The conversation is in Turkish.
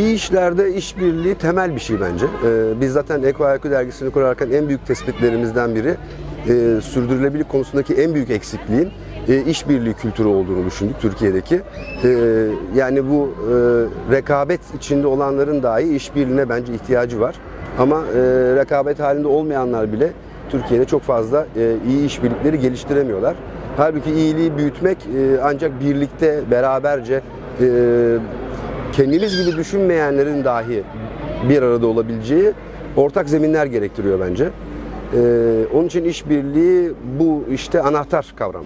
İyi işlerde işbirliği temel bir şey bence. Ee, biz zaten Eko Aykü dergisini kurarken en büyük tespitlerimizden biri e, sürdürülebilirlik konusundaki en büyük eksikliğin e, işbirliği kültürü olduğunu düşündük Türkiye'deki. E, yani bu e, rekabet içinde olanların dahi işbirliğine bence ihtiyacı var. Ama e, rekabet halinde olmayanlar bile Türkiye'de çok fazla e, iyi işbirlikleri geliştiremiyorlar. Halbuki iyiliği büyütmek e, ancak birlikte, beraberce e, kendimiz gibi düşünmeyenlerin dahi bir arada olabileceği ortak zeminler gerektiriyor bence. Ee, onun için işbirliği bu işte anahtar kavram.